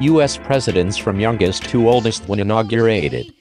U.S. presidents from youngest to oldest when inaugurated.